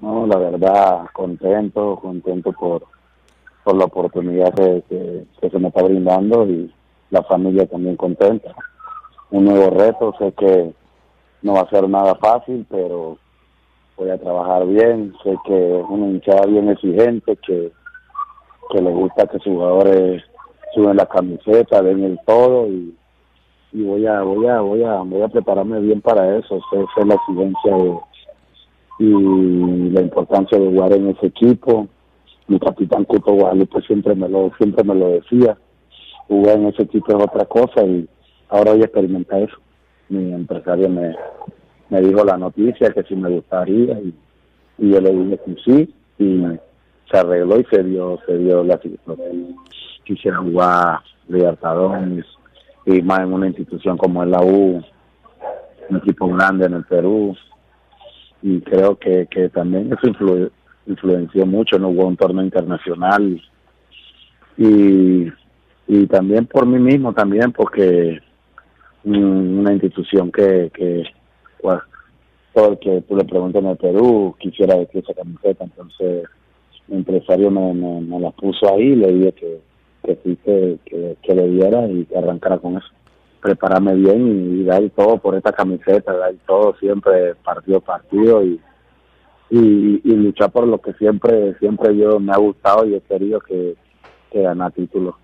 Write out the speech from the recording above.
No, la verdad, contento, contento por, por la oportunidad que, que, se me está brindando y la familia también contenta. Un nuevo reto, sé que no va a ser nada fácil, pero voy a trabajar bien, sé que es una hinchada bien exigente, que, que le gusta que sus jugadores suben la camiseta, den el todo y, y voy a voy a voy a voy a prepararme bien para eso, sé, sé la exigencia de y la importancia de jugar en ese equipo. Mi capitán Cuto Guadalupe siempre me lo siempre me lo decía. Jugar en ese equipo es otra cosa y ahora voy a experimentar eso. Mi empresario me, me dijo la noticia que si me gustaría y, y yo le dije que sí y se arregló y se dio se dio la situación. Quisiera jugar Libertadores y más en una institución como es la U, un equipo grande en el Perú, y creo que, que también eso influenció mucho, no hubo un torneo internacional y, y también por mí mismo también porque una institución que, que pues, todo el que tú le preguntas en el Perú quisiera decir esa camiseta, entonces mi empresario me, me, la puso ahí le dije que, que que, que le diera y que arrancara con eso prepararme bien y, dar todo por esta camiseta, dar todo siempre partido partido y, y, luchar por lo que siempre siempre yo me ha gustado y he querido que, que ganar títulos.